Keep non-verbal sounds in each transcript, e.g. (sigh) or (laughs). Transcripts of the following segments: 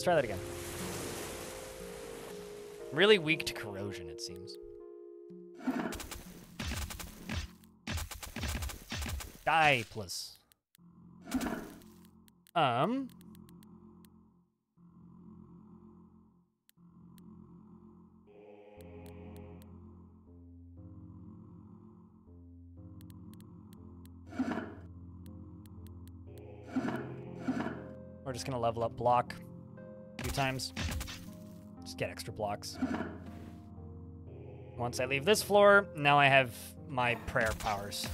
Let's try that again. Really weak to corrosion, it seems. Die, plus. Um. We're just gonna level up block few times. Just get extra blocks. Once I leave this floor, now I have my prayer powers.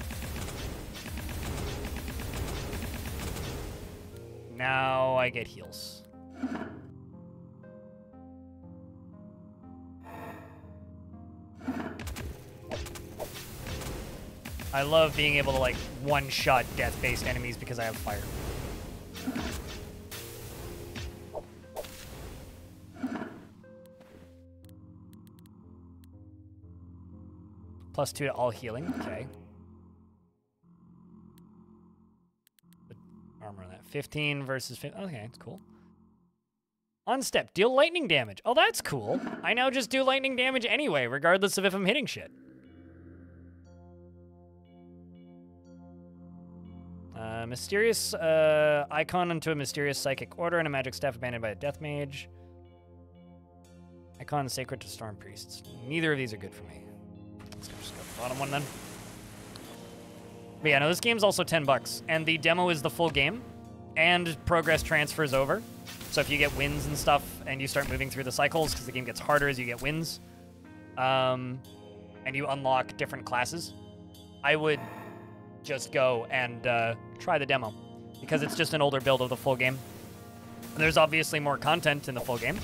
Now I get heals. I love being able to like one-shot death-based enemies because I have fire. Plus two to all healing, okay. armor on that. 15 versus 15. Okay, it's cool. On step, deal lightning damage. Oh, that's cool. I now just do lightning damage anyway, regardless of if I'm hitting shit. Uh, mysterious uh, icon into a mysterious psychic order and a magic staff abandoned by a death mage. Icon sacred to storm priests. Neither of these are good for me. Let's just go bottom one then. But yeah, no, this game's also 10 bucks, and the demo is the full game, and progress transfers over. So if you get wins and stuff, and you start moving through the cycles, because the game gets harder as you get wins, um, and you unlock different classes, I would just go and uh, try the demo, because it's just an older build of the full game. And there's obviously more content in the full game.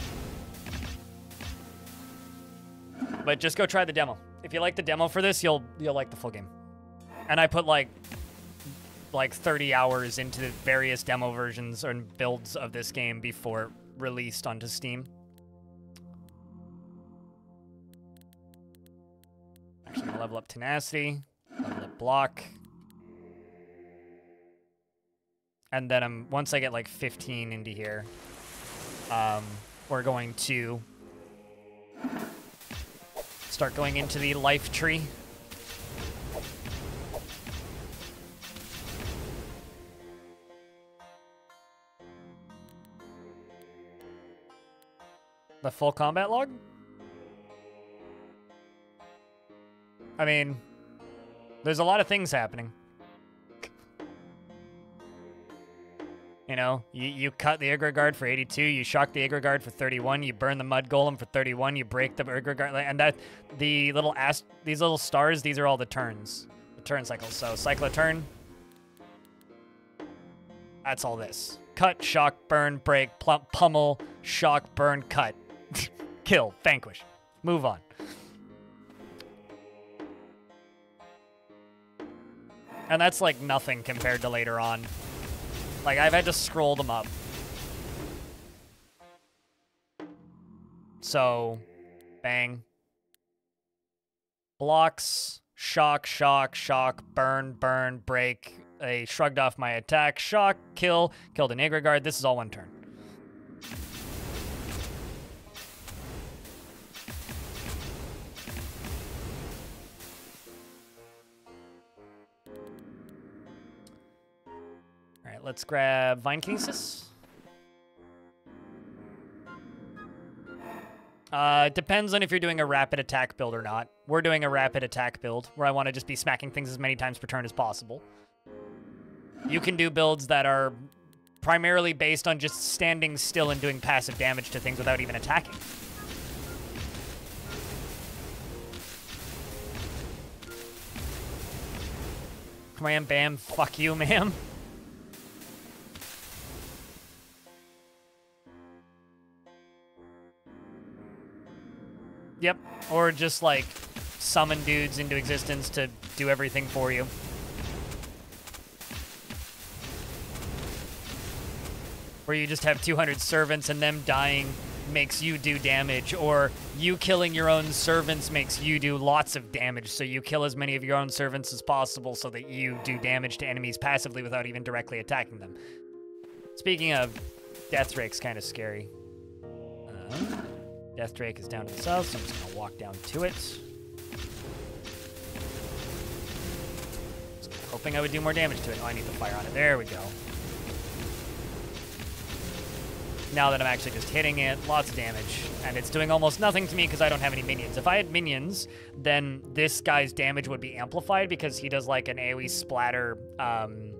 But just go try the demo. If you like the demo for this, you'll you'll like the full game. And I put like like 30 hours into the various demo versions and builds of this game before released onto Steam. Actually, gonna level up tenacity, level up block, and then I'm once I get like 15 into here, um, we're going to start going into the life tree. The full combat log? I mean, there's a lot of things happening. You know, you, you cut the Igor guard for 82, you shock the Igor guard for 31, you burn the mud golem for 31, you break the Igor guard, and that the little ast these little stars, these are all the turns, the turn cycles. So cycle a turn. That's all this. Cut, shock, burn, break, plump, pummel, shock, burn, cut. (laughs) Kill, vanquish. Move on. And that's like nothing compared to later on. Like, I've had to scroll them up. So, bang. Blocks, shock, shock, shock, burn, burn, break. They shrugged off my attack, shock, kill, killed an Igor guard. This is all one turn. Let's grab Vine Kinesis. Uh, depends on if you're doing a rapid attack build or not. We're doing a rapid attack build, where I want to just be smacking things as many times per turn as possible. You can do builds that are primarily based on just standing still and doing passive damage to things without even attacking. Wham bam, fuck you, ma'am. (laughs) Yep. Or just like summon dudes into existence to do everything for you. Where you just have 200 servants and them dying makes you do damage, or you killing your own servants makes you do lots of damage, so you kill as many of your own servants as possible so that you do damage to enemies passively without even directly attacking them. Speaking of, Death Drake's kind of scary. Uh, Death Drake is down to the south, so I'm just gonna walk down to it. Just hoping I would do more damage to it. Oh, I need the fire on it. There we go. Now that I'm actually just hitting it, lots of damage, and it's doing almost nothing to me because I don't have any minions. If I had minions, then this guy's damage would be amplified because he does like an AoE splatter um,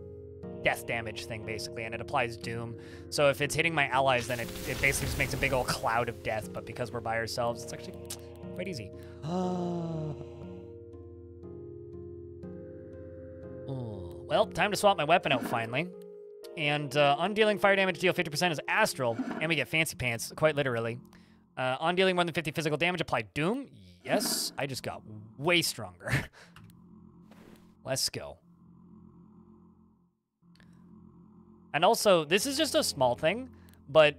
death damage thing, basically, and it applies Doom. So if it's hitting my allies, then it, it basically just makes a big old cloud of death, but because we're by ourselves, it's actually quite easy. Oh, (gasps) well, time to swap my weapon out finally. And uh, on dealing fire damage, deal 50% is Astral, and we get Fancy Pants, quite literally. Uh, on dealing more than 50 physical damage, apply Doom. Yes, I just got way stronger. (laughs) Let's go. And also, this is just a small thing, but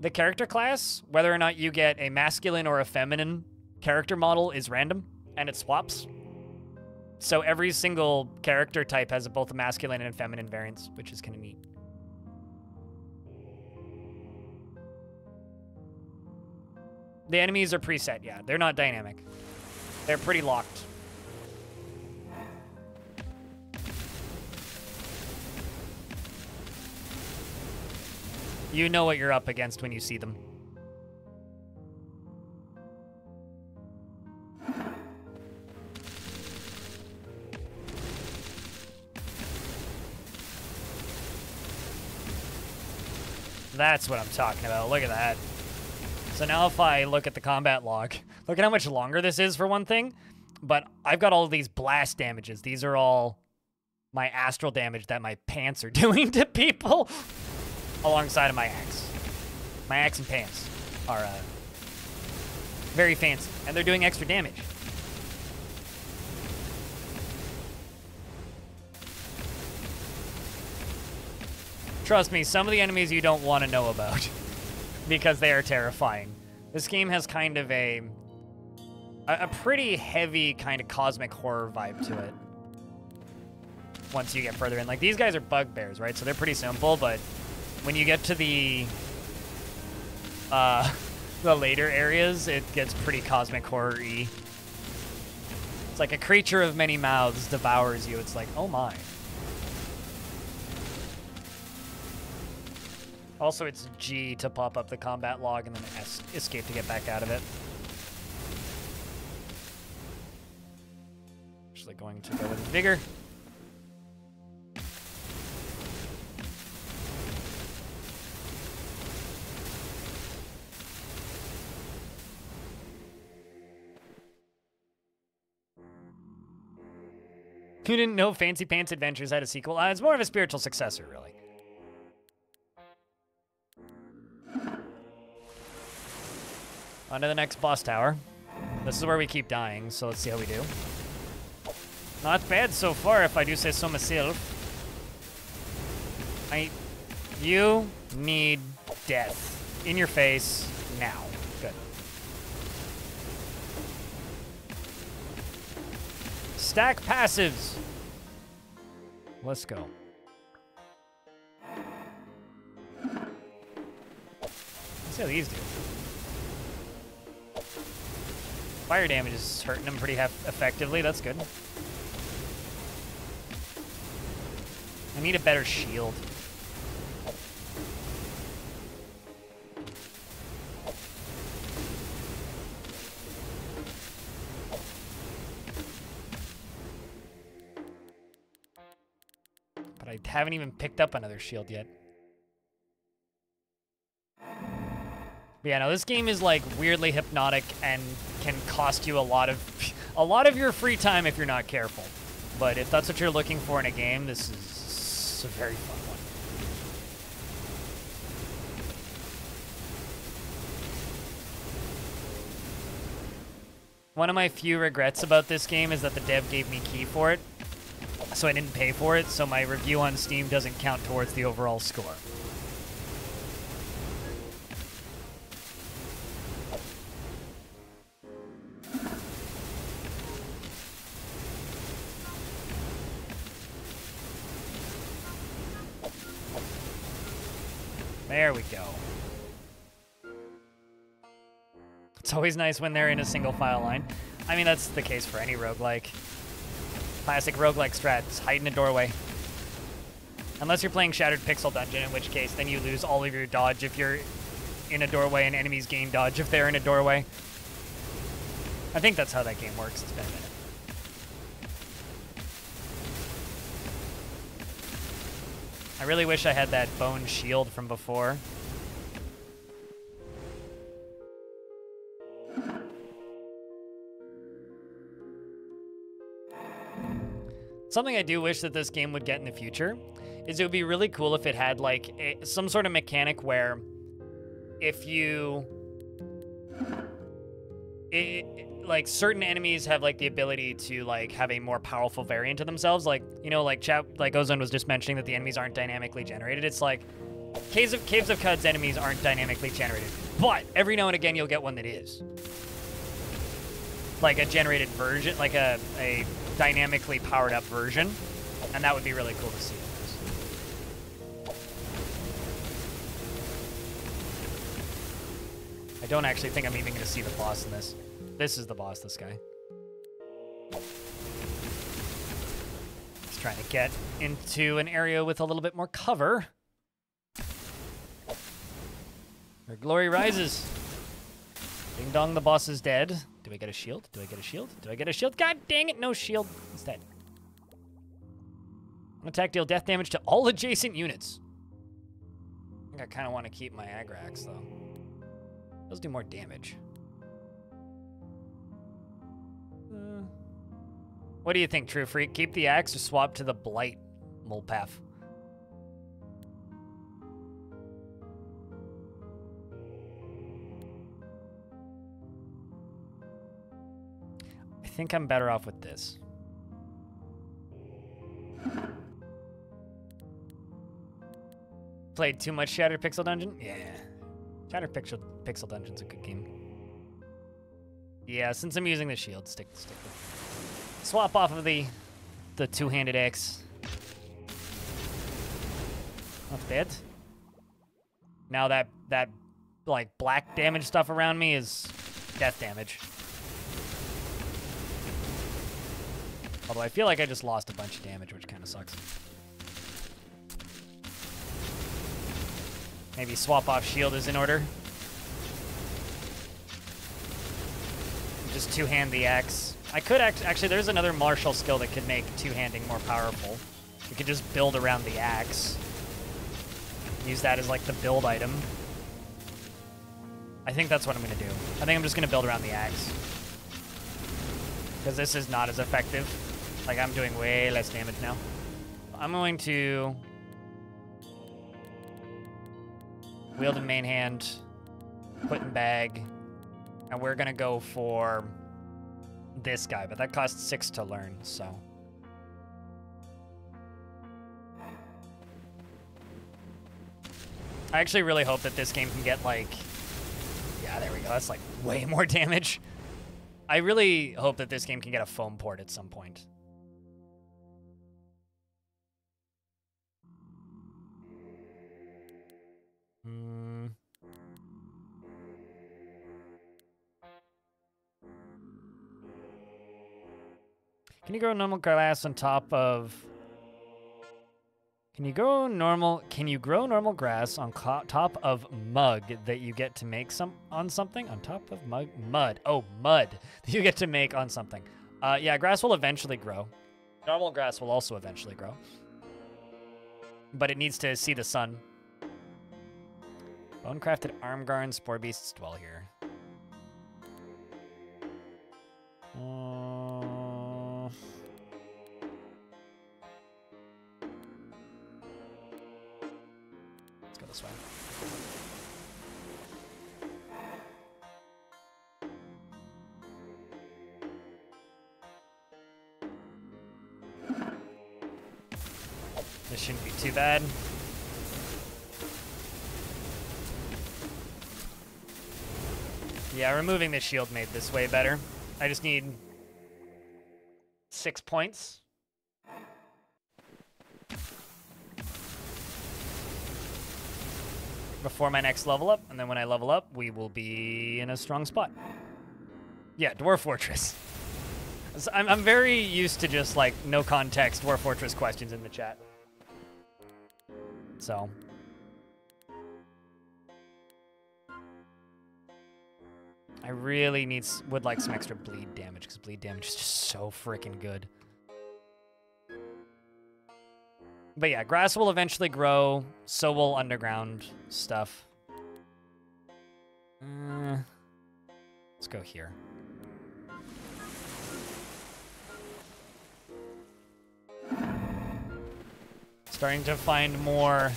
the character class, whether or not you get a masculine or a feminine character model, is random, and it swaps. So every single character type has both a masculine and a feminine variants, which is kind of neat. The enemies are preset, yeah. They're not dynamic. They're pretty locked. You know what you're up against when you see them. That's what I'm talking about. Look at that. So now if I look at the combat log, (laughs) look at how much longer this is for one thing. But I've got all these blast damages. These are all my astral damage that my pants are (laughs) doing to people alongside of my axe. My axe and pants are uh, very fancy, and they're doing extra damage. Trust me, some of the enemies you don't want to know about (laughs) because they are terrifying. This game has kind of a, a pretty heavy kind of cosmic horror vibe to it once you get further in. Like, these guys are bugbears, right? So they're pretty simple, but when you get to the uh, (laughs) the later areas, it gets pretty cosmic horror-y. It's like a creature of many mouths devours you. It's like, oh my. Also, it's G to pop up the combat log and then S escape to get back out of it. Actually going to go with Vigor. You didn't know Fancy Pants Adventures had a sequel? Uh, it's more of a spiritual successor, really. On to the next boss tower. This is where we keep dying, so let's see how we do. Not bad so far, if I do say so myself. I... You need death. In your face, Stack passives. Let's go. Let's see how these do. Fire damage is hurting them pretty effectively. That's good. I need a better shield. Haven't even picked up another shield yet. But yeah, no, this game is like weirdly hypnotic and can cost you a lot of (laughs) a lot of your free time if you're not careful. But if that's what you're looking for in a game, this is a very fun one. One of my few regrets about this game is that the dev gave me key for it, so I didn't pay for it, so my review on Steam doesn't count towards the overall score. There we go. It's always nice when they're in a single file line. I mean, that's the case for any roguelike. Classic roguelike strats, hide in a doorway. Unless you're playing Shattered Pixel Dungeon, in which case then you lose all of your dodge if you're in a doorway and enemies gain dodge if they're in a doorway. I think that's how that game works. It's been a minute. I really wish I had that bone shield from before. Something I do wish that this game would get in the future is it would be really cool if it had like a, some sort of mechanic where if you it, like certain enemies have like the ability to like have a more powerful variant of themselves like you know like chat like ozone was just mentioning that the enemies aren't dynamically generated. It's like caves of caves of Qud's enemies aren't dynamically generated but every now and again you'll get one that is. Like a generated version like a a dynamically powered up version and that would be really cool to see I don't actually think I'm even going to see the boss in this. This is the boss, this guy. He's trying to get into an area with a little bit more cover. Where glory rises. Ding dong, the boss is dead. Do I get a shield? Do I get a shield? Do I get a shield? God dang it, no shield instead. Attack deal death damage to all adjacent units. I think I kind of want to keep my Agrax, though. Those do more damage. Uh, what do you think, True Freak? Keep the axe or swap to the Blight Mulpath? Think I'm better off with this. Played too much Shattered Pixel Dungeon? Yeah. Shattered Pixel, Pixel Dungeon's a good game. Yeah, since I'm using the shield, stick, stick with Swap off of the the two-handed axe. Not bad. Now that that like black damage stuff around me is death damage. Although I feel like I just lost a bunch of damage, which kind of sucks. Maybe swap off shield is in order. Just two-hand the axe. I could act actually, there's another martial skill that could make two-handing more powerful. You could just build around the axe. Use that as like the build item. I think that's what I'm gonna do. I think I'm just gonna build around the axe. Because this is not as effective. Like I'm doing way less damage now. I'm going to Wield in main hand, put in bag, and we're gonna go for this guy, but that costs six to learn, so. I actually really hope that this game can get like, yeah, there we go. That's like way more (laughs) damage. I really hope that this game can get a foam port at some point. Can you grow normal grass on top of... Can you grow normal... Can you grow normal grass on top of mug that you get to make some on something? On top of mug? Mud. Oh, mud (laughs) that you get to make on something. Uh, yeah, grass will eventually grow. Normal grass will also eventually grow. But it needs to see the sun Bonecrafted Armgarn Spore Beasts dwell here. Let's go this way. This shouldn't be too bad. Yeah, removing the shield made this way better. I just need six points. Before my next level up, and then when I level up, we will be in a strong spot. Yeah, Dwarf Fortress. I'm, I'm very used to just like no context Dwarf Fortress questions in the chat. So. I really need would like some extra bleed damage because bleed damage is just so freaking good. But yeah, grass will eventually grow. So will underground stuff. Uh, let's go here. Starting to find more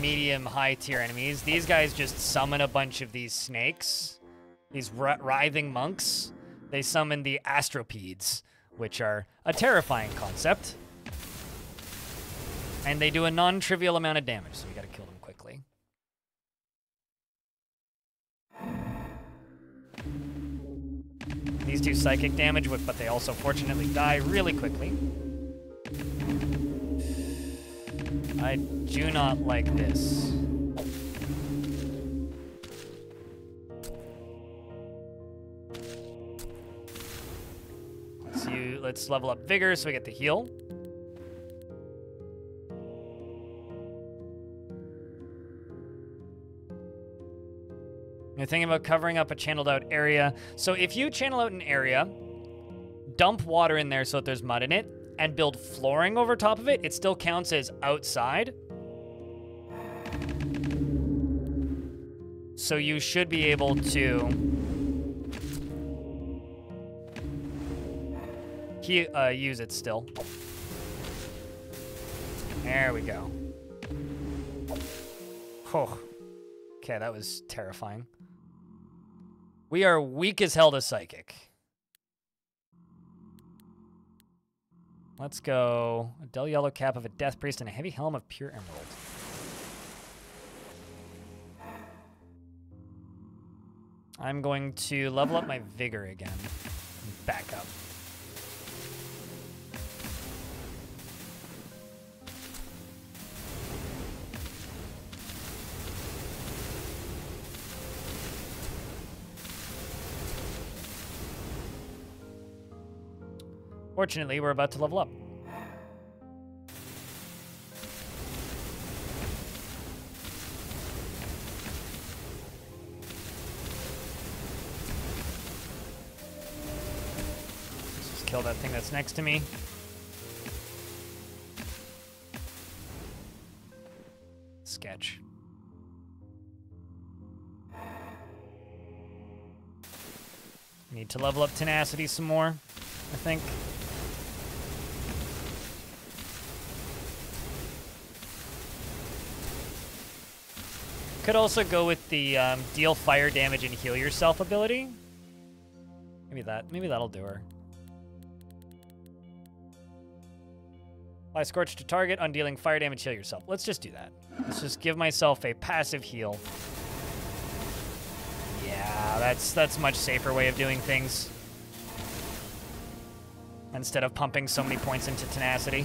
medium high tier enemies. These guys just summon a bunch of these snakes, these writhing monks. They summon the astropedes, which are a terrifying concept. And they do a non-trivial amount of damage, so we gotta kill them quickly. These do psychic damage, but they also fortunately die really quickly. I do not like this. Let's, level up Vigor so we get the heal. You're thinking about covering up a channeled out area. So if you channel out an area, dump water in there so that there's mud in it, and build flooring over top of it, it still counts as outside. So you should be able to uh, use it still. There we go. Oh. Okay, that was terrifying. We are weak as hell to Psychic. Let's go a dull yellow cap of a Death Priest and a heavy helm of pure emerald. I'm going to level up my vigor again. Back up. Fortunately, we're about to level up. Let's just kill that thing that's next to me. Sketch. Need to level up tenacity some more, I think. Could also go with the um, deal fire damage and heal yourself ability. Maybe that. Maybe that'll do her. Apply Scorch to target, on dealing fire damage, heal yourself. Let's just do that. Let's just give myself a passive heal. Yeah, that's that's much safer way of doing things. Instead of pumping so many points into tenacity.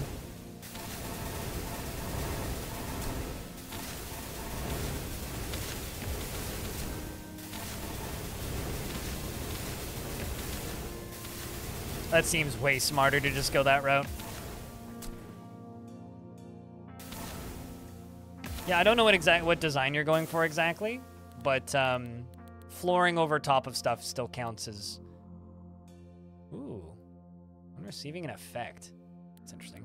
That seems way smarter to just go that route. Yeah, I don't know what exact what design you're going for exactly, but um, flooring over top of stuff still counts as. Ooh, I'm receiving an effect. That's interesting.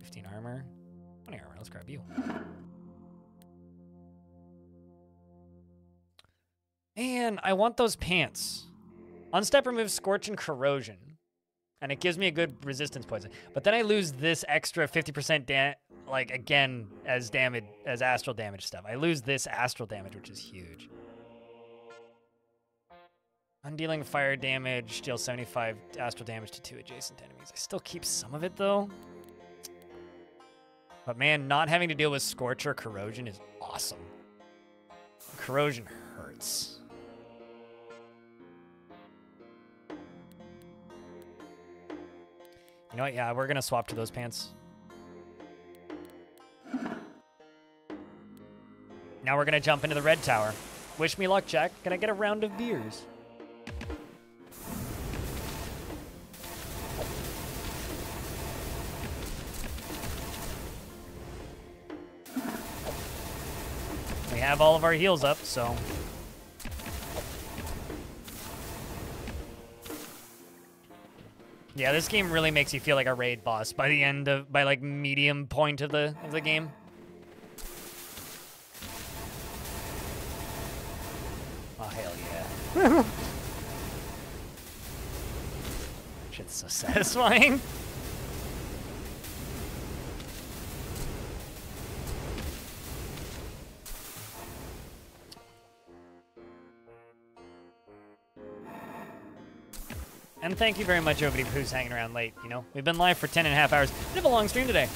15 armor, 20 armor. Let's grab you. Man, I want those pants. Unstep removes Scorch and Corrosion and it gives me a good resistance poison. But then I lose this extra 50% like again as damage as astral damage stuff. I lose this astral damage, which is huge. Undealing fire damage, deal 75 astral damage to two adjacent enemies. I still keep some of it though. But man, not having to deal with Scorch or Corrosion is awesome. Corrosion hurts. You know what? Yeah, we're going to swap to those pants. now we're going to jump into the red tower. Wish me luck, Jack. Can I get a round of beers? We have all of our heals up, so... Yeah, this game really makes you feel like a raid boss by the end of, by like medium point of the, of the game. Oh, hell yeah. (laughs) Shit's so satisfying. (laughs) Thank you very much, everybody, who's hanging around late. You know, we've been live for 10 and a half hours. Bit of a long stream today.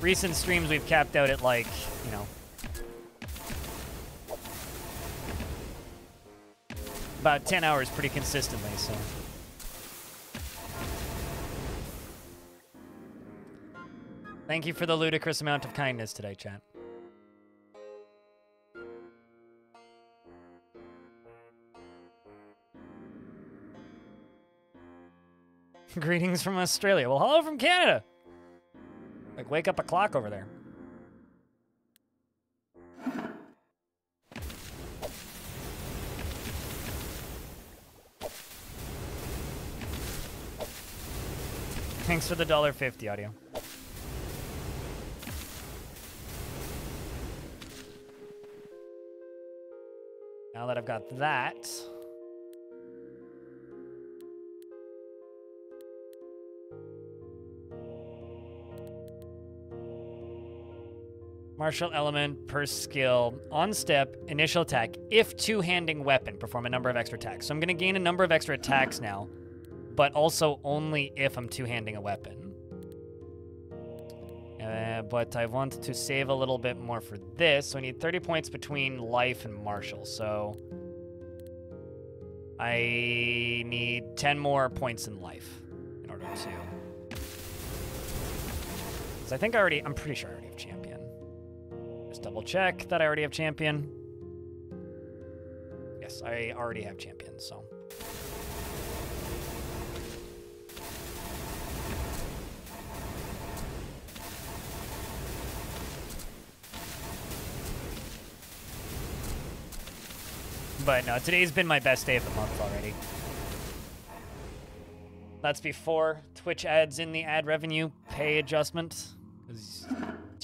Recent streams we've capped out at like, you know, about 10 hours pretty consistently, so. Thank you for the ludicrous amount of kindness today, chat. (laughs) Greetings from Australia. Well, hello from Canada. Like, wake up a clock over there. Thanks for the dollar fifty audio. Now that I've got that, Martial element per skill on step, initial attack. If two handing weapon, perform a number of extra attacks. So I'm going to gain a number of extra attacks now, but also only if I'm two handing a weapon. Uh, but I want to save a little bit more for this. So I need 30 points between life and martial. So I need 10 more points in life in order to. So I think I already, I'm pretty sure I already double check that I already have champion. Yes, I already have champion, so. But no, today's been my best day of the month already. That's before Twitch adds in the ad revenue pay adjustment.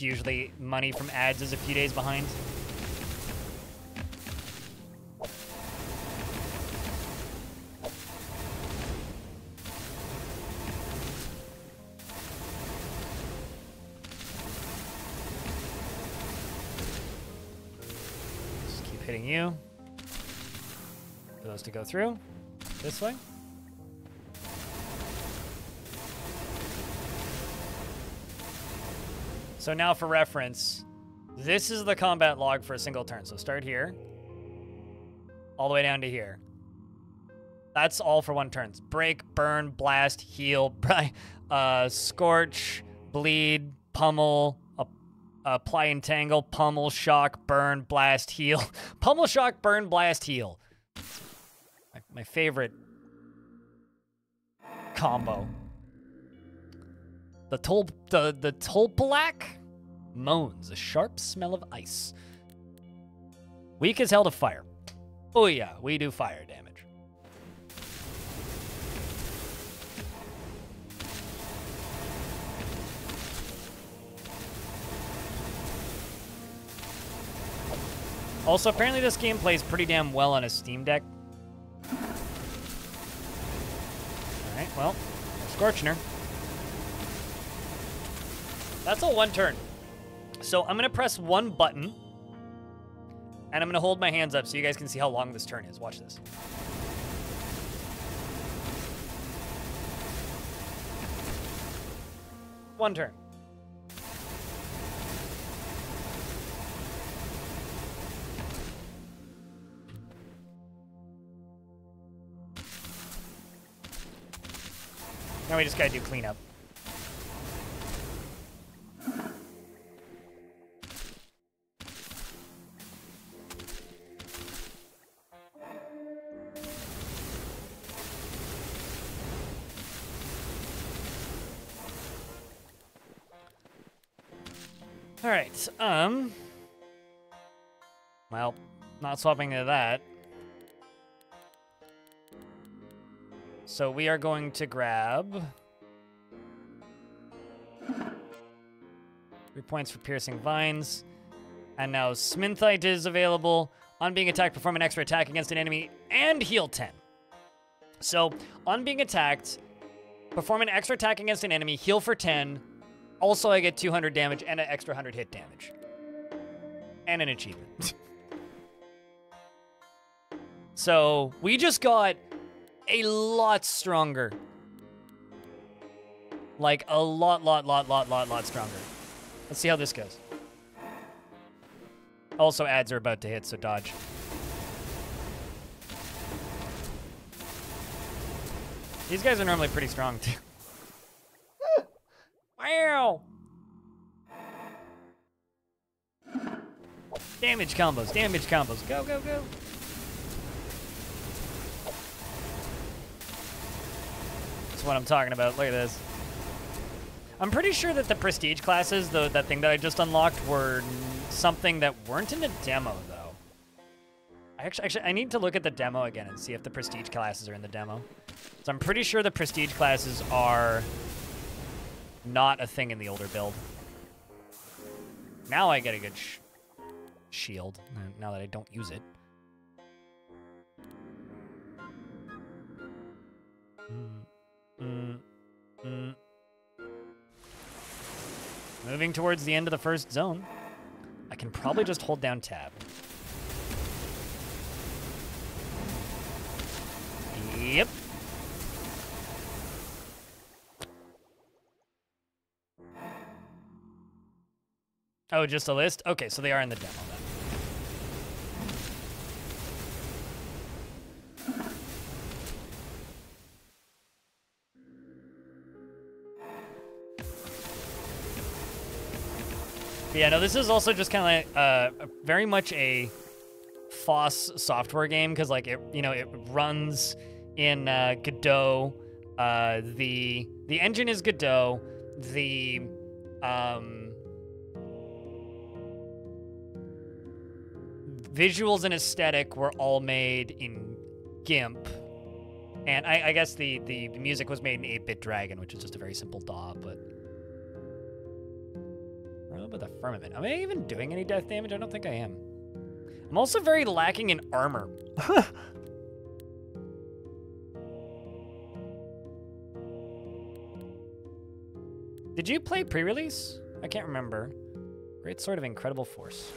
Usually money from ads is a few days behind. Just keep hitting you. For those to go through. This way. So now for reference, this is the combat log for a single turn. So start here, all the way down to here. That's all for one turn. Break, burn, blast, heal, (laughs) uh, scorch, bleed, pummel, apply entangle, pummel, shock, burn, blast, heal. (laughs) pummel, shock, burn, blast, heal. My, my favorite combo. The tol the the Tolpalak moans, a sharp smell of ice. Weak as hell to fire. Oh yeah, we do fire damage. Also, apparently this game plays pretty damn well on a Steam Deck. Alright, well, Scorching her. That's all one turn. So I'm going to press one button, and I'm going to hold my hands up so you guys can see how long this turn is. Watch this. One turn. Now we just gotta do cleanup. All right. Um. Well, not swapping to that. So we are going to grab three points for piercing vines. And now Smithite is available. On being attacked, perform an extra attack against an enemy and heal 10. So, on being attacked, perform an extra attack against an enemy, heal for 10. Also, I get 200 damage and an extra 100 hit damage. And an achievement. (laughs) so, we just got a lot stronger. Like, a lot, lot, lot, lot, lot, lot stronger. Let's see how this goes. Also, ads are about to hit, so dodge. These guys are normally pretty strong, too. Wow! Damage combos, damage combos. Go, go, go. That's what I'm talking about. Look at this. I'm pretty sure that the prestige classes, the that thing that I just unlocked, were something that weren't in the demo, though. I actually, actually, I need to look at the demo again and see if the prestige classes are in the demo. So I'm pretty sure the prestige classes are not a thing in the older build. Now I get a good sh shield, now that I don't use it. Mm, mm, mm. Moving towards the end of the first zone. I can probably just hold down tab. Oh, just a list? Okay, so they are in the demo then. yeah, no, this is also just kind of like, uh, very much a FOSS software game because like it, you know, it runs in uh, Godot. Uh, the the engine is Godot. The um, visuals and aesthetic were all made in GIMP. And I, I guess the, the music was made in 8-Bit Dragon, which is just a very simple DAW, but... About the firmament? Am I even doing any death damage? I don't think I am. I'm also very lacking in armor. (laughs) Did you play pre-release? I can't remember. Great Sword of Incredible Force.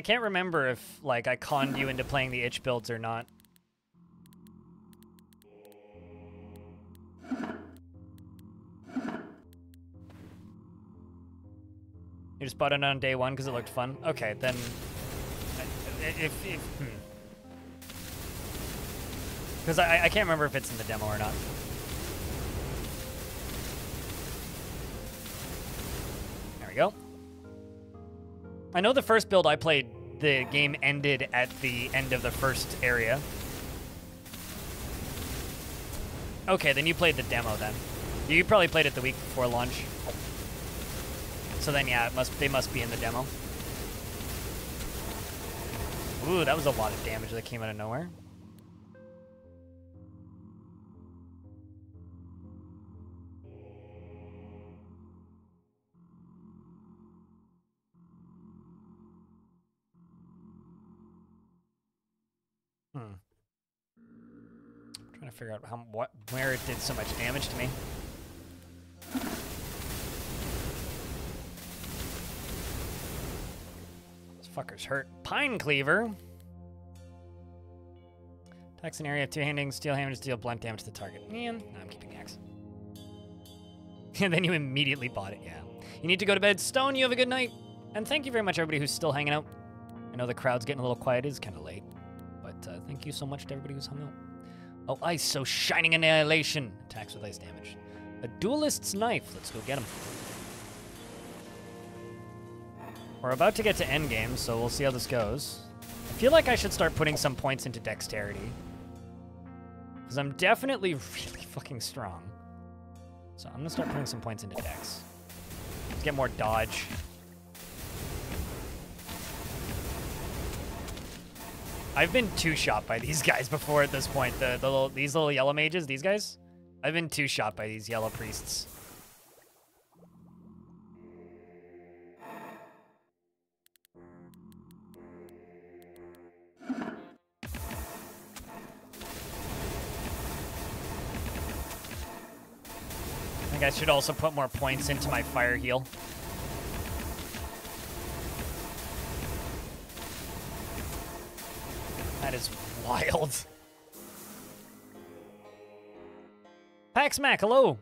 I can't remember if, like, I conned you into playing the itch builds or not. You just bought it on day one because it looked fun? Okay, then... If... Because hmm. I, I can't remember if it's in the demo or not. I know the first build I played, the game ended at the end of the first area. Okay, then you played the demo then. You probably played it the week before launch. So then, yeah, it must they must be in the demo. Ooh, that was a lot of damage that came out of nowhere. To figure out how what where it did so much damage to me. This fucker's hurt. Pine Cleaver. Attacks an area of two-handing, steel hammer, deal blunt damage to the target. Man, no, I'm keeping X. (laughs) and then you immediately bought it, yeah. You need to go to bed. Stone, you have a good night. And thank you very much, everybody who's still hanging out. I know the crowd's getting a little quiet. It is kind of late. But uh, thank you so much to everybody who's hung out. Oh, ice, so shining annihilation. Attacks with ice damage. A duelist's knife. Let's go get him. We're about to get to endgame, so we'll see how this goes. I feel like I should start putting some points into dexterity. Because I'm definitely really fucking strong. So I'm gonna start putting some points into dex. Let's get more dodge. I've been two shot by these (laughs) guys before at this point. The, the little, these little yellow mages, these guys. I've been two shot by these yellow priests. I think I should also put more points into my fire heal. That is wild. Pax Mac, hello.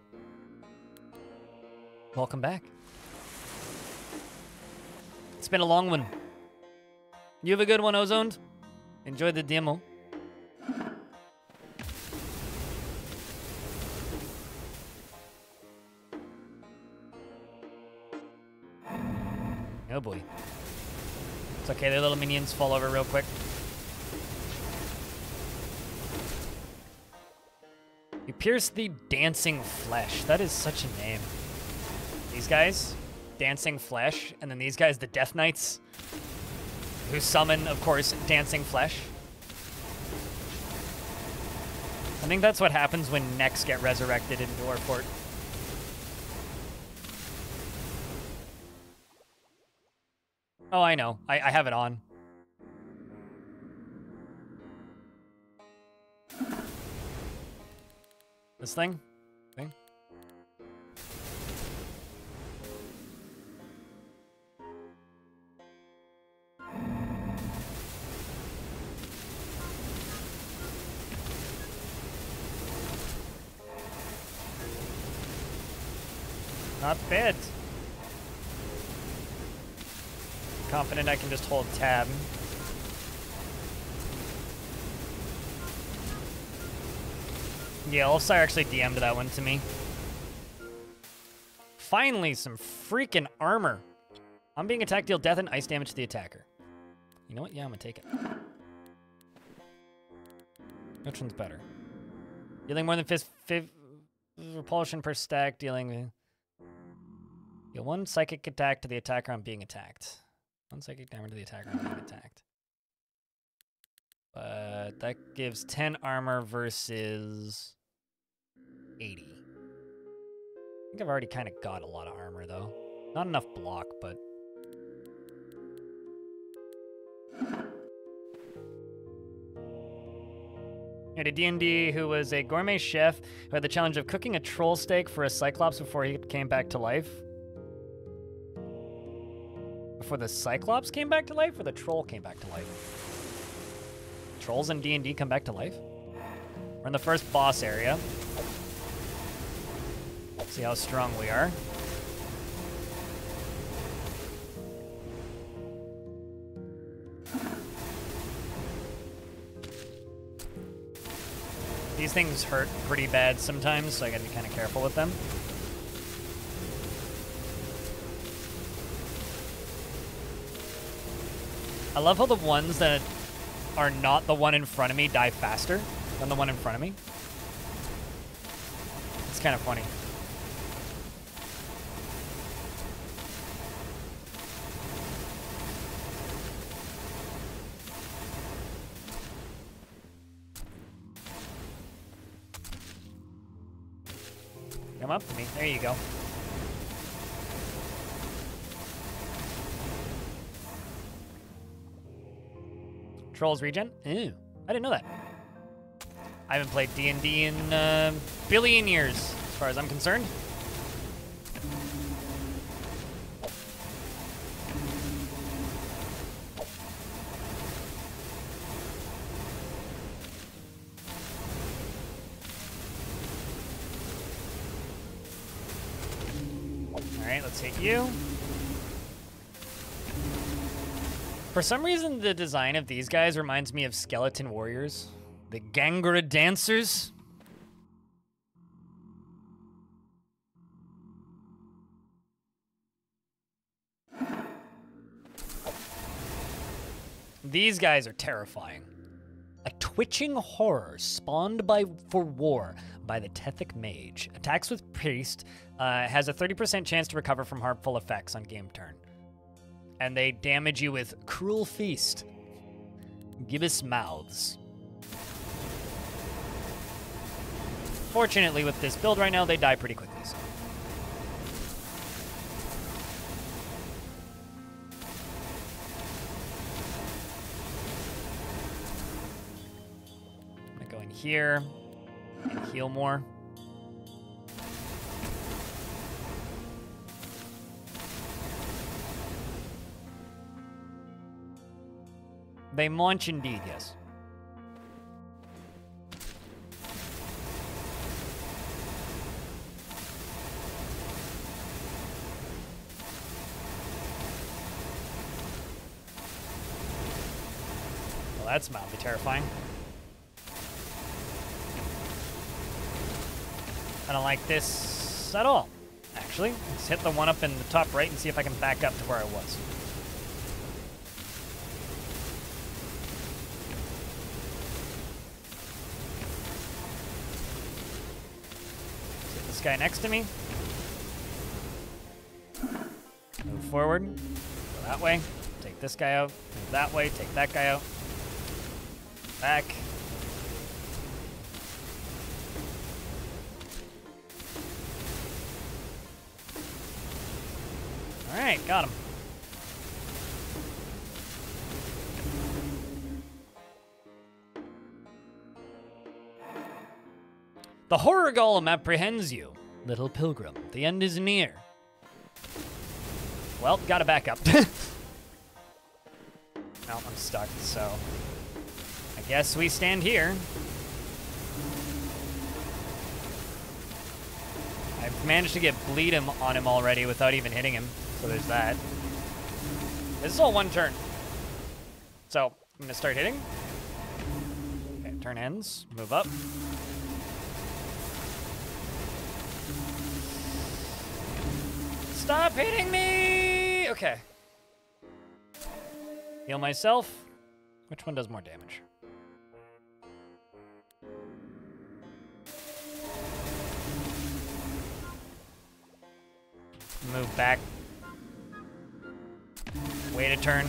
Welcome back. It's been a long one. You have a good one, Ozoned. Enjoy the demo. Oh boy. It's okay, their little minions fall over real quick. Pierce the dancing flesh. That is such a name. These guys, dancing flesh, and then these guys, the Death Knights, who summon, of course, dancing flesh. I think that's what happens when necks get resurrected in Dwarf Fort. Oh, I know. I, I have it on. This thing? Thing? Not bad. Confident I can just hold tab. Yeah, Ulfsire actually DM'd that one to me. Finally, some freaking armor. I'm being attacked, deal death and ice damage to the attacker. You know what? Yeah, I'm gonna take it. Which one's better? Dealing more than fifth, fifth repulsion per stack, dealing... Deal one psychic attack to the attacker on being attacked. One psychic damage to the attacker on being attacked. But that gives 10 armor versus 80. I think I've already kind of got a lot of armor, though. Not enough block, but... We had a D&D who was a gourmet chef who had the challenge of cooking a troll steak for a Cyclops before he came back to life. Before the Cyclops came back to life, or the troll came back to life? Trolls in D&D come back to life? We're in the first boss area. See how strong we are. These things hurt pretty bad sometimes, so I gotta be kind of careful with them. I love how the ones that are not the one in front of me die faster than the one in front of me. It's kind of funny. Come up to me. There you go. Trolls regen? Ew. I didn't know that. I haven't played D&D in a billion years, as far as I'm concerned. You. For some reason, the design of these guys reminds me of Skeleton Warriors. The Gangra Dancers. These guys are terrifying. A twitching horror spawned by for war by the Tethic Mage. Attacks with Priest uh, has a 30% chance to recover from harmful effects on game turn. And they damage you with Cruel Feast. Gibbous Mouths. Fortunately, with this build right now, they die pretty quickly. So. Here and heal more. They munch indeed, yes. Well, that's mildly terrifying. I don't like this at all, actually. Let's hit the one up in the top right and see if I can back up to where I was. Hit this guy next to me. Move forward. Go that way. Take this guy out. Move that way. Take that guy out. Back. The horror golem apprehends you, little pilgrim. The end is near. Well, gotta back up. (laughs) no, I'm stuck, so I guess we stand here. I've managed to get bleed him on him already without even hitting him, so there's that. This is all one turn. So, I'm gonna start hitting. Okay, turn ends, move up. Stop hitting me! Okay. Heal myself. Which one does more damage? Move back. Wait a turn.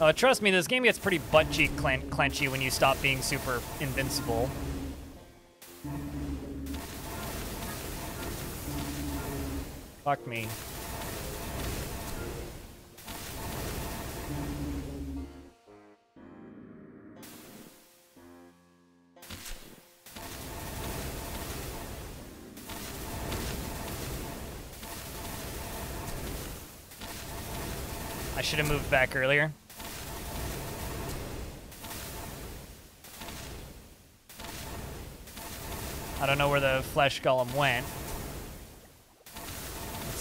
Uh, trust me, this game gets pretty butt cheek clen clenchy when you stop being super invincible. Fuck me. I should have moved back earlier. I don't know where the flesh golem went.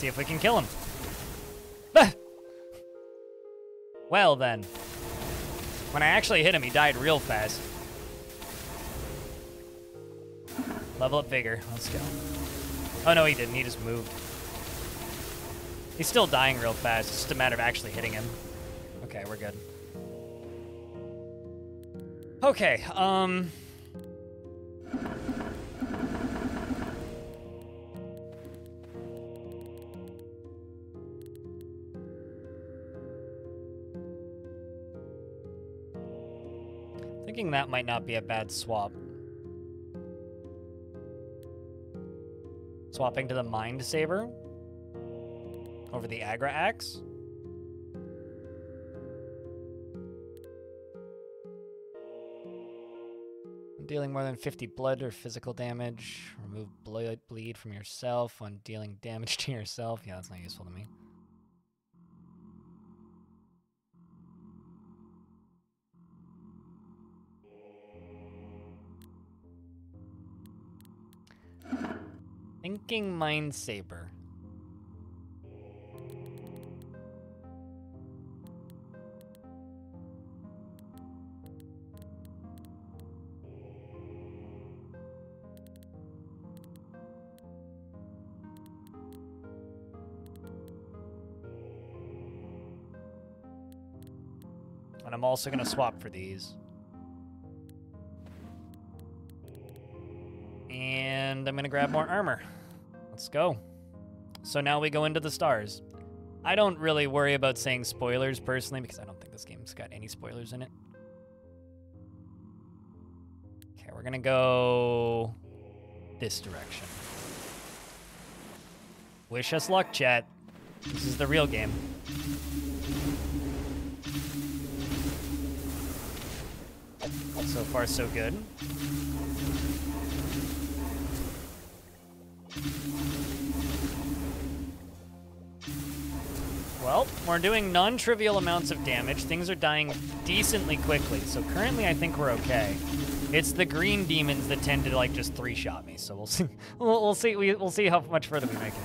See if we can kill him. Ah! Well then. When I actually hit him, he died real fast. Level up vigor. Let's go. Oh no, he didn't. He just moved. He's still dying real fast. It's just a matter of actually hitting him. Okay, we're good. Okay, um... Thinking that might not be a bad swap. Swapping to the Mind Saber over the Agra Axe. Dealing more than 50 blood or physical damage. Remove blood bleed from yourself when dealing damage (laughs) to yourself. Yeah, that's not useful to me. Thinking Mind Saber. And I'm also going to swap for these. And I'm going to grab more armor. Let's go. So now we go into the stars. I don't really worry about saying spoilers personally because I don't think this game's got any spoilers in it. Okay, we're to go this direction. Wish us luck, chat. This is the real game. So far, so good. We're doing non-trivial amounts of damage. Things are dying decently quickly, so currently I think we're okay. It's the green demons that tend to like just three-shot me, so we'll see. (laughs) We'll, we'll see. We, will see how much further we make it.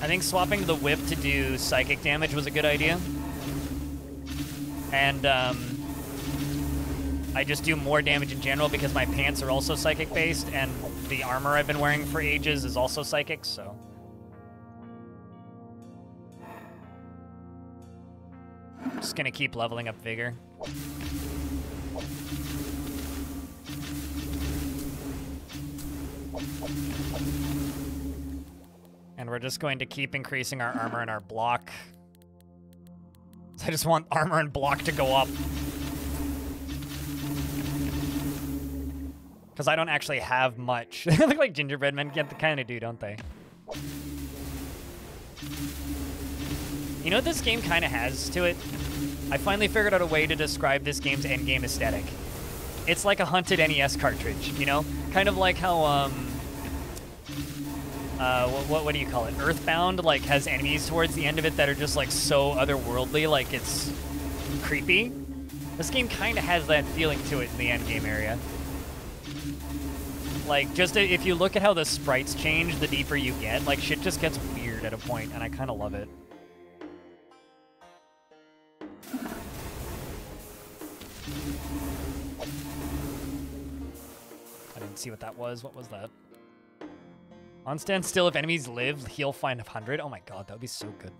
I think swapping the whip to do psychic damage was a good idea. And um, I just do more damage in general because my pants are also psychic based and the armor I've been wearing for ages is also psychic, so. Just gonna keep leveling up vigor. And we're just going to keep increasing our armor and our block. I just want armor and block to go up. Because I don't actually have much. (laughs) they look like gingerbread men get the kind of do, don't they? You know what this game kind of has to it? I finally figured out a way to describe this game's endgame aesthetic. It's like a hunted NES cartridge, you know? Kind of like how, um... Uh, what, what do you call it? Earthbound, like, has enemies towards the end of it that are just, like, so otherworldly, like, it's creepy. This game kind of has that feeling to it in the endgame area. Like, just if you look at how the sprites change, the deeper you get, like, shit just gets weird at a point, and I kind of love it. I didn't see what that was. What was that? On standstill, if enemies live, heal find 100. Oh my god, that would be so good.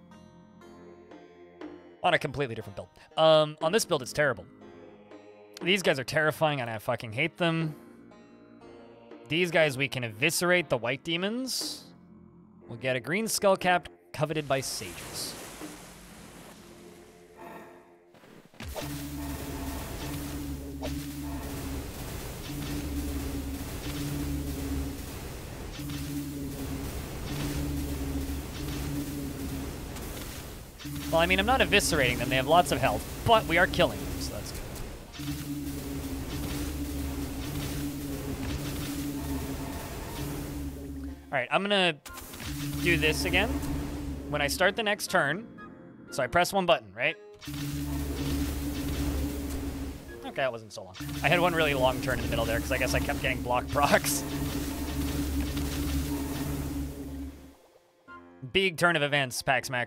On a completely different build. Um, on this build, it's terrible. These guys are terrifying, and I fucking hate them. These guys, we can eviscerate the white demons. We'll get a green skull cap coveted by sages. I mean, I'm not eviscerating them. They have lots of health, but we are killing them. So that's good. All right, I'm gonna do this again. When I start the next turn, so I press one button, right? Okay, that wasn't so long. I had one really long turn in the middle there because I guess I kept getting block procs. (laughs) Big turn of events, Paxmac.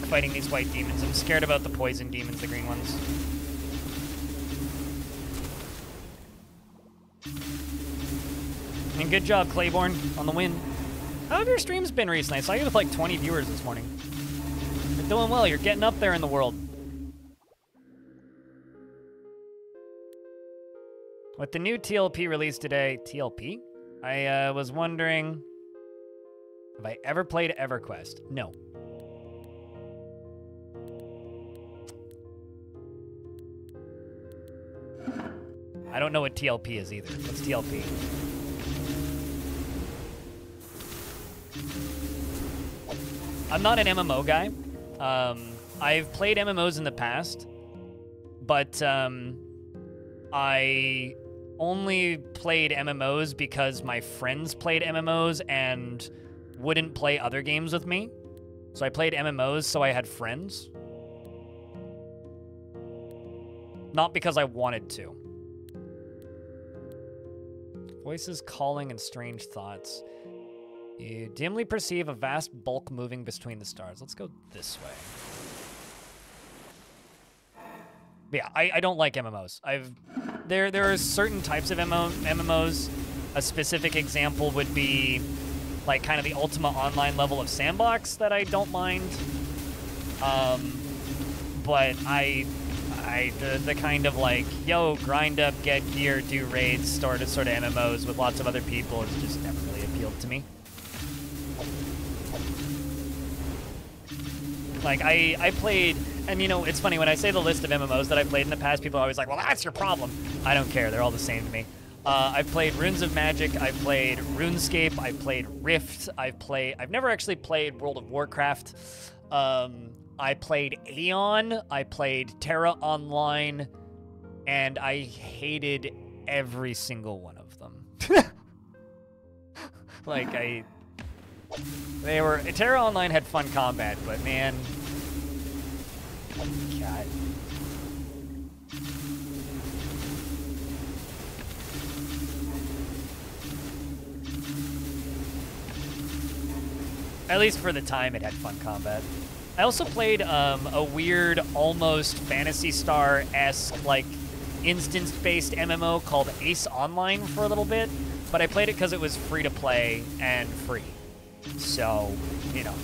Like fighting these white demons. I'm scared about the poison demons, the green ones. And good job, Claiborne, on the win. How have your streams been recently? I saw you with like 20 viewers this morning. You're doing well. You're getting up there in the world. With the new TLP released today, TLP? I uh, was wondering, have I ever played EverQuest? No. I don't know what TLP is either. What's TLP? I'm not an MMO guy. Um, I've played MMOs in the past, but um, I only played MMOs because my friends played MMOs and wouldn't play other games with me. So I played MMOs so I had friends. Not because I wanted to. Voices calling and strange thoughts. You dimly perceive a vast bulk moving between the stars. Let's go this way. Yeah, I, I don't like MMOs. I've there there are certain types of MMO, MMOs. A specific example would be like kind of the Ultima Online level of sandbox that I don't mind. Um, but I I the, the kind of like yo grind up, get gear, do raids, start sort of MMOs with lots of other people has just never really appealed to me. Like I I played and you know it's funny when I say the list of MMOs that I played in the past, people are always like, well that's your problem. I don't care. They're all the same to me. Uh, I've played Runes of Magic. I've played RuneScape. I've played Rift. I've played. I've never actually played World of Warcraft. Um, I played Aion. I played TERA Online, and I hated every single one of them. (laughs) like I, they were TERA Online had fun combat, but man, God. At least for the time, it had fun combat. I also played um, a weird, almost Phantasy Star-esque, like, instance-based MMO called Ace Online for a little bit, but I played it because it was free to play and free. So, you know,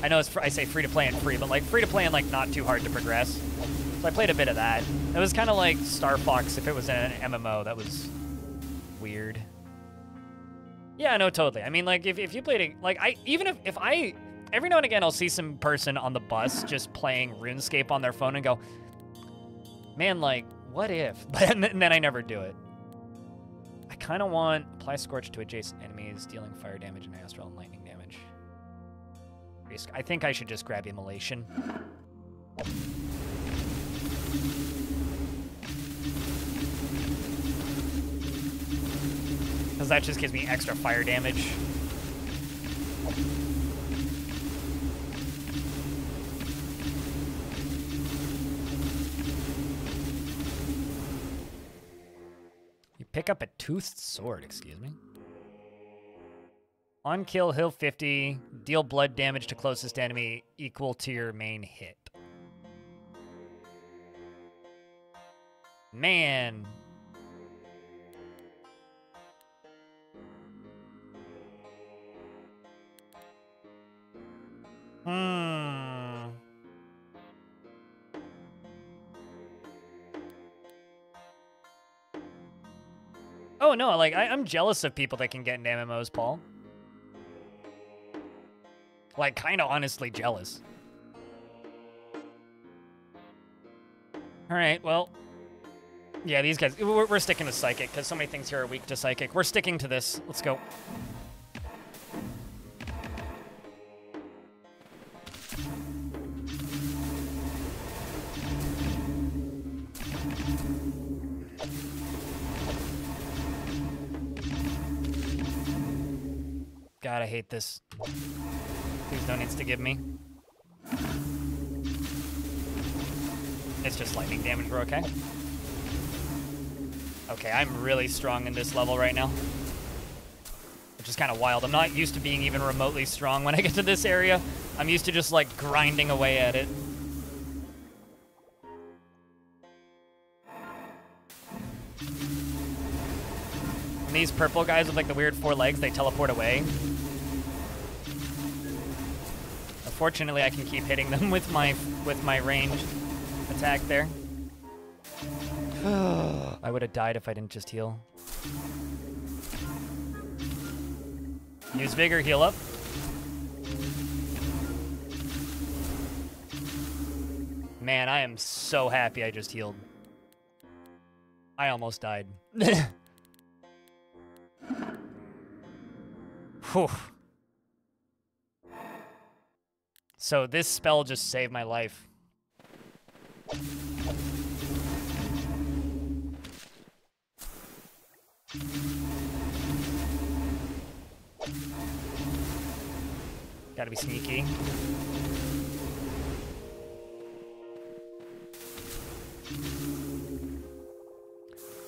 I know it's I say free to play and free, but like free to play and like not too hard to progress. So I played a bit of that. It was kind of like Star Fox if it was an MMO. That was weird. Yeah, no, totally. I mean, like, if, if you played it, like, I, even if, if I, every now and again, I'll see some person on the bus just playing RuneScape on their phone and go, man, like, what if? (laughs) And then I never do it. I kind of want apply Scorch to adjacent enemies, dealing fire damage and astral and lightning damage. I think I should just grab Immolation. Because that just gives me extra fire damage. Pick up a toothed sword, excuse me. On kill, heal 50, deal blood damage to closest enemy equal to your main hit. Man, Hmm. Oh no, like I, am jealous of people that can get into MMOs, Paul. Like, kind of honestly jealous. All right, well, yeah, these guys, we're, we're sticking to Psychic because so many things here are weak to Psychic. We're sticking to this. Let's go. Hate this. There's no needs to give me. It's just lightning damage, we're okay. Okay, I'm really strong in this level right now. Which is kind of wild. I'm not used to being even remotely strong when I get to this area. I'm used to just, like, grinding away at it. And these purple guys with, like, the weird four legs, they teleport away. Fortunately, I can keep hitting them (laughs) with my with my ranged attack there. (sighs) I would have died if I didn't just heal. Use Vigor, heal up. Man, I am so happy I just healed. I almost died. (laughs) Whew. So this spell just saved my life. Gotta be sneaky.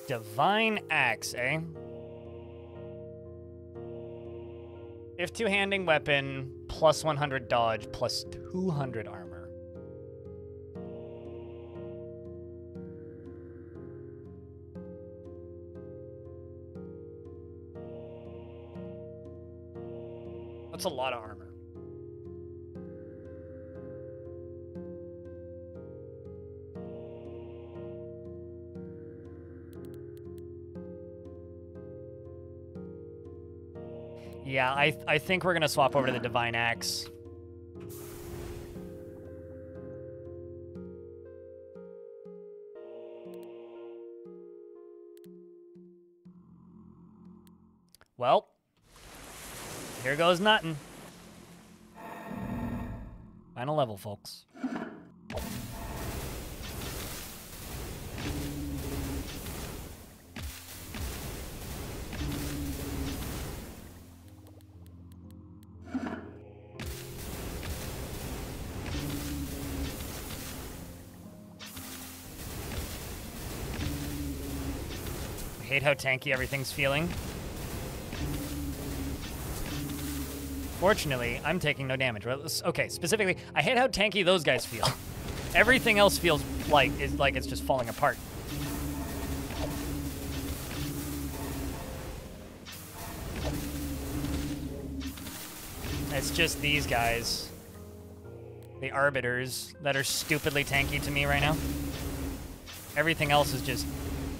Divine Axe, eh? If two-handing weapon, plus 100 dodge, plus 200 armor. That's a lot of armor. Yeah, I I think we're gonna swap over to the Divine Axe. Well, here goes nothing. Final level, folks. How tanky everything's feeling. Fortunately, I'm taking no damage. Okay, specifically, I hate how tanky those guys feel. (laughs) Everything else feels like is like it's just falling apart. It's just these guys. The Arbiters that are stupidly tanky to me right now. Everything else is just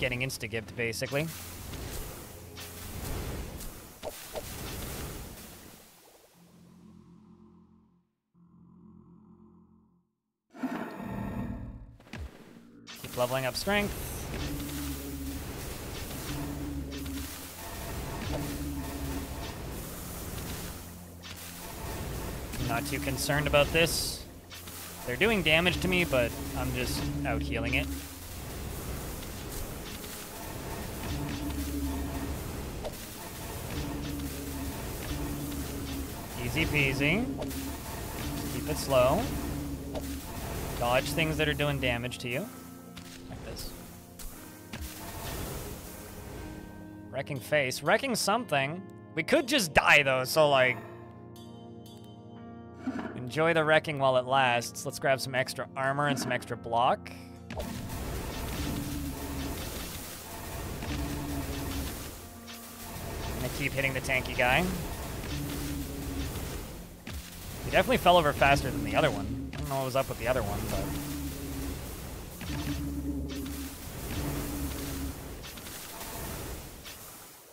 getting insta-gibbed, basically. Keep leveling up strength. not too concerned about this. They're doing damage to me, but I'm just out healing it. Easy peasy. Keep it slow. Dodge things that are doing damage to you. Like this. Wrecking face. Wrecking something. We could just die, though, so, like... Enjoy the wrecking while it lasts. Let's grab some extra armor and some extra block. gonna keep hitting the tanky guy. Definitely fell over faster than the other one. I don't know what was up with the other one, but...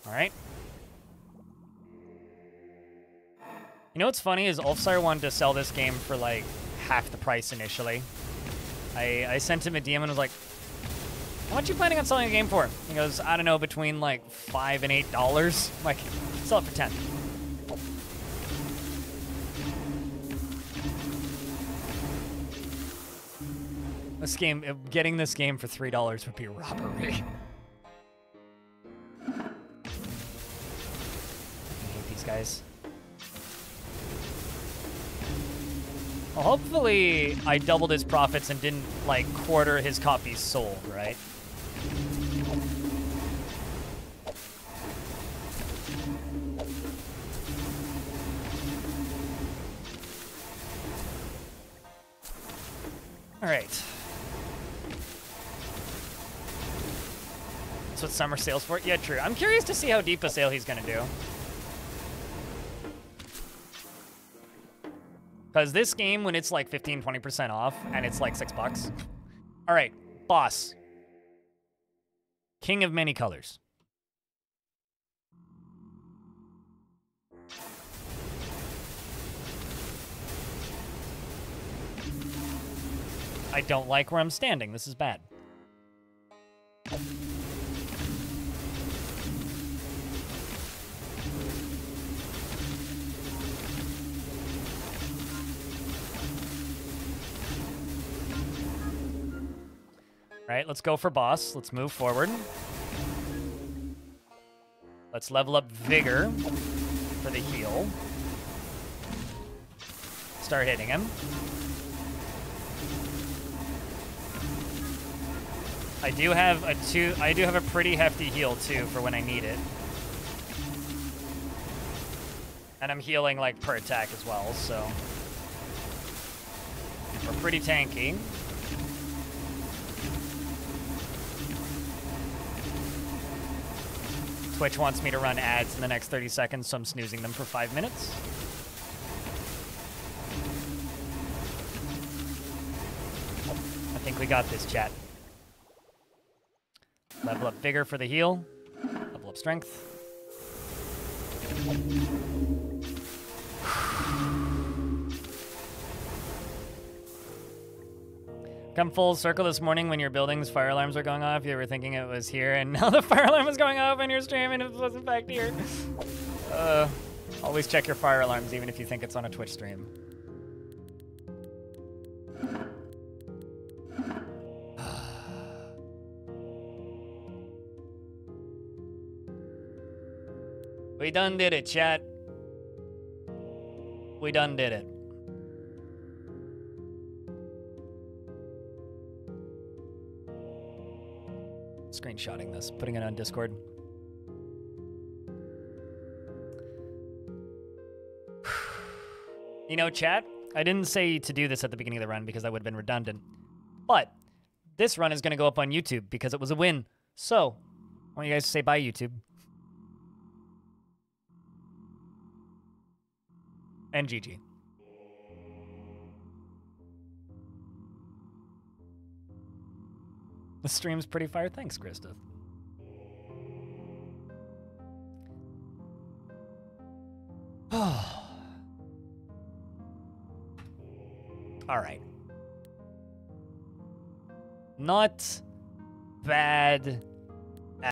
Alright. You know what's funny is Ulfsire wanted to sell this game for like half the price initially. I, I sent him a DM and was like, much are you planning on selling a game for? He goes, I don't know, between like five and eight dollars. Like, sell it for ten. This game, uh, getting this game for $3 would be robbery. I hate these guys. Well, hopefully I doubled his profits and didn't, like, quarter his copies sold, right? All right. Summer sales for. It. Yeah, true. I'm curious to see how deep a sale he's going to do. Because this game, when it's like 15, 20% off, and it's like six bucks. All right, boss. King of many colors. I don't like where I'm standing. This is bad. Right, let's go for boss. Let's move forward. Let's level up Vigor for the heal. Start hitting him. I do have a two. I do have a pretty hefty heal too for when I need it. And I'm healing like per attack as well, so we're pretty tanky. Twitch wants me to run ads in the next 30 seconds, so I'm snoozing them for five minutes. I think we got this, chat. Level up Vigor for the heal. Level up Strength. Come full circle this morning when your building's fire alarms were going off. You were thinking it was here, and (laughs) now the fire alarm was going off on your stream, and it was in fact here. Uh, always check your fire alarms, even if you think it's on a Twitch stream. (sighs) we done did it, chat. We done did it. Screenshotting this, putting it on Discord. (sighs) you know, chat, I didn't say to do this at the beginning of the run because that would have been redundant. But this run is going to go up on YouTube because it was a win. So, I want you guys to say bye, YouTube. And GG. The stream's pretty fire. Thanks, Krista. (sighs) All right. Not bad